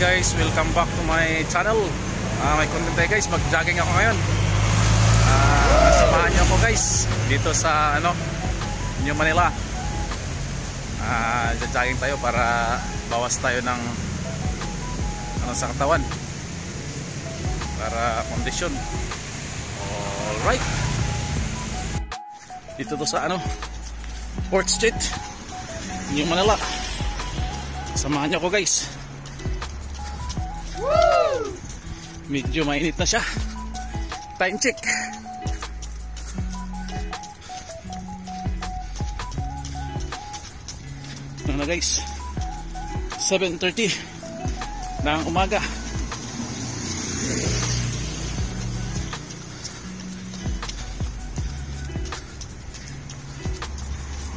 guys, welcome back to my channel. Uh, May content tayo guys, mag-jogging ako ngayon. Uh, Samahan niyo ako guys Dito sa ano New Manila. Uh, Jogging tayo para Bawas tayo ng ano, Sa katawan. Para kondisyon Alright. Dito to sa ano Port Street New Manila. Samahan niyo ako guys Medyo mainit na siya. Time check. Ano na guys? 7.30 ng umaga.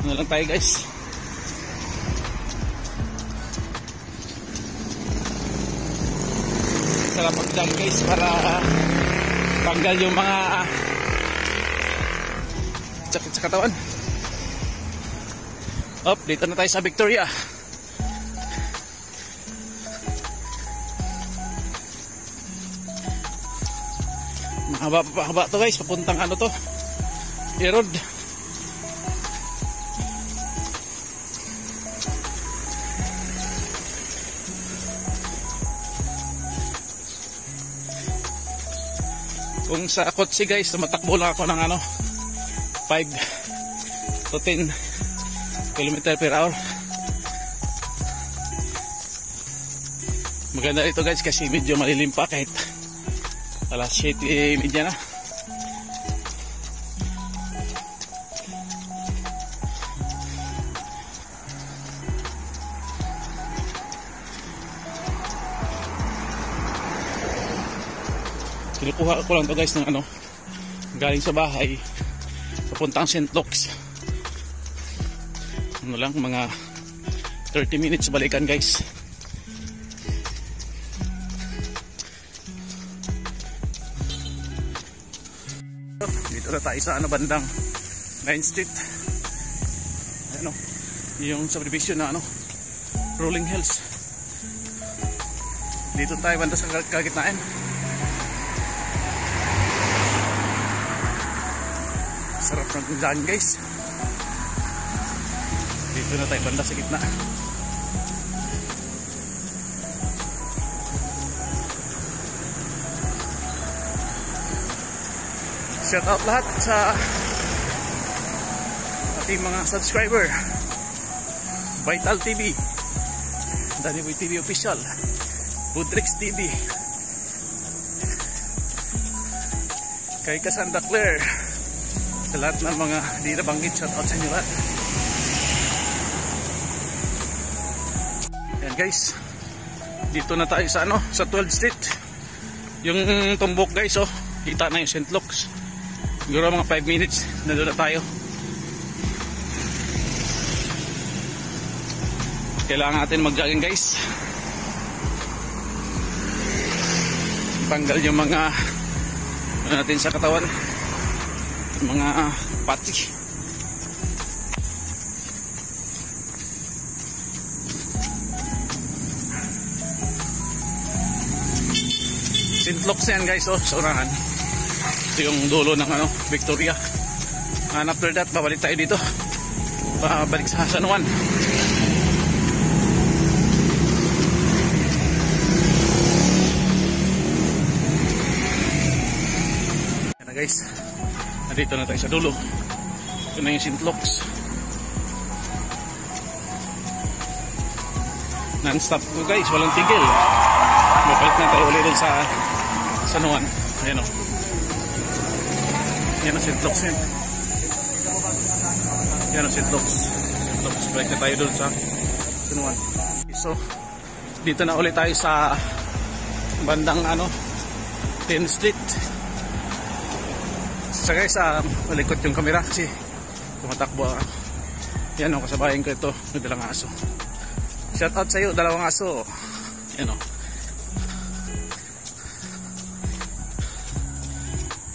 Ano lang tayo guys? Sarap mag guys para tanggal yung mga uh, sakit sa katawan up dito na tayo sa Victoria. Mahaba pa haba to guys. Papuntang ano to? Erod kung sa kotse guys matakbo lang ako ng ano 5 to 10 km per hour. Maganda ito guys kasi medyo malilim kahit alas 7 media na kinukuha ko lang to guys ng ano galing sa bahay. Papuntang St. Luke's. Ano lang mga 30 minutes balikan guys. Dito na tayo sa ano bandang 9th Street. Ano yung subdivision na ano Rolling Hills. Dito tayo banda sa kagitnaan sarap ng daan guys. Dito na tayo banda sa gitna. Shout out lahat sa ating mga subscriber. Vital TV Daniboy TV Official. Budrix TV kay Cassandra Claire sa lahat ng mga di nabanggit. Shout out sa inyo lahat. Yan guys. Dito na tayo sa ano sa 12th street. Yung tumbok guys oh. Kita na yung St. Luke's. Siguro mga 5 minutes nandun na tayo. Kailangan natin mag jogging guys. Tanggal yung mga ano natin sa katawan mga uh, pati. Luke's yan guys oh, sa unahan. Ito yung dulo ng ano, Victoria. And after that babalik tayo dito. Babalik sa San Juan. Guys Nandito na tayo sa dulo. Ito na yung. Luke's. Non-stop ko guys, walang tigil. Mabalik na tayo ulit sa San Juan. Ayan o. Yan ang. Luke's yan. Yan ang St. Luke's. St. Luke's. Balik na tayo doon sa San Juan. So, dito na ulit tayo sa bandang ano 10th Street sa guys uh, malikot yung camera kasi tumatakbo uh, yan o kasabayan ko ito may dalang aso. Shout out sa iyo dalawang aso. Yan o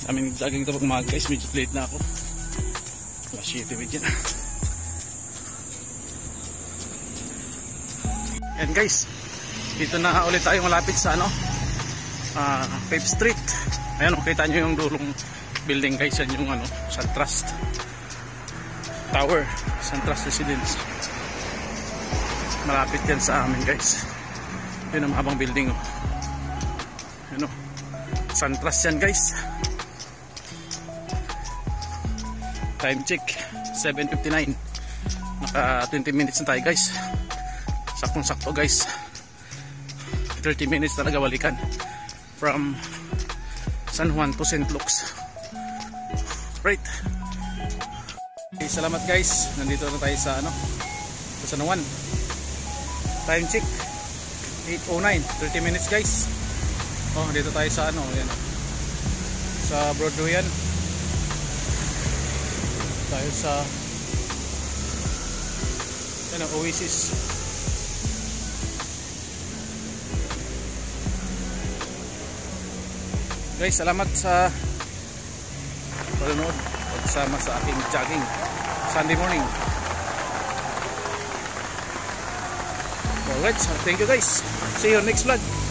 aming jogging ito pag mga guys. Medyo late na ako. 7 medyo na yan guys Dito na ulit tayo malapit sa ano, ah, Pape Street. Ayan, oh, kita nyo yung dulong building guys. Yan yung ano, Suntrust Tower, Suntrust Residence. Malapit yan sa amin guys. Yun ang habang building. Oh. Yun oh. Suntrust yan guys. Time check, 7.59. Naka 20 minutes na tayo guys. Saktong sakto guys. 30 minutes talaga balikan. From San Juan to St. Luke's. Right. Okay, salamat guys. Nandito na tayo sa ano, sa San Juan. Time check 8:09, 30 minutes guys. Oh, dito tayo sa ano, yan. Sa Broadway yan. Tayo sa ang Oasis. Guys, salamat sa panonood at sama sa aking jogging Sunday morning. Alright, so thank you guys. See you next vlog.